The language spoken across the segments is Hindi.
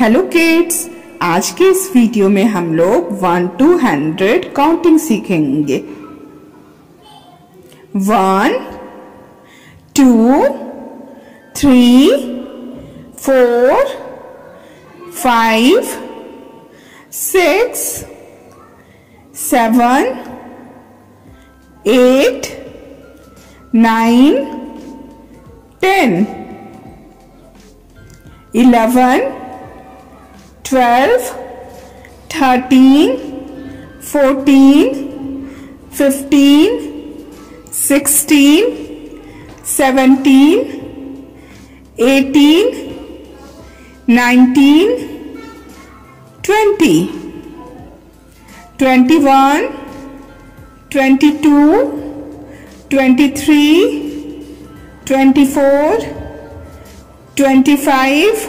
हेलो किड्स आज के इस वीडियो में हम लोग वन टू हंड्रेड काउंटिंग सीखेंगे। One two three four five six seven eight nine ten eleven twelve thirteen fourteen fifteen sixteen seventeen eighteen nineteen twenty twenty one twenty two twenty three twenty four twenty five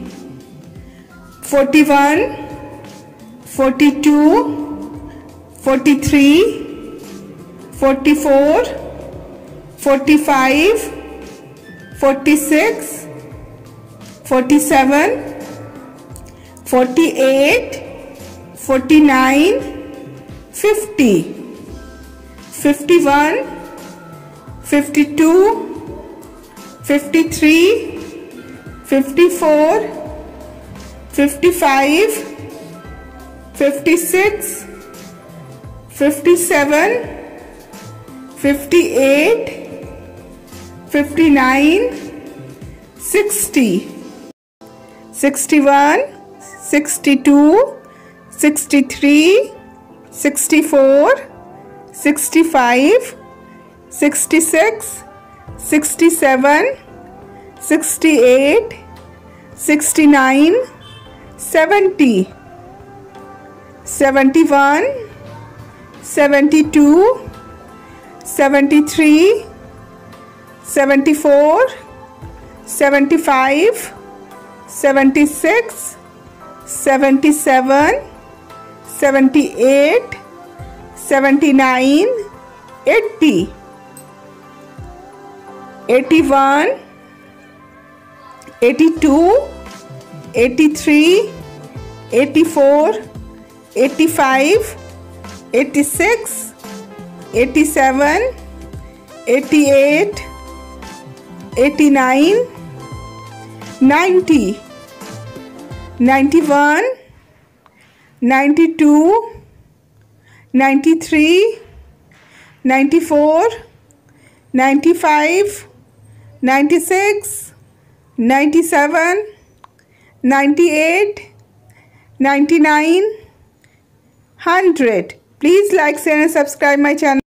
28, 29, 30, 31, 32, 33, 34, 35, 36, 37, 38, 39, 40. 41, 42, 43, 44, 45, 46, 47, 48, 49, 50, 51, 52, 53, 54, 55 56 57 58 59 60 61 62 63 64 65 66 67 68 69 70 71 72 73 74 75 76 77 78 79 80 81 82 83 84 85 86 87 88 89 90 91 92 93 94 95 96 97 98 99 100 please like share and subscribe my channel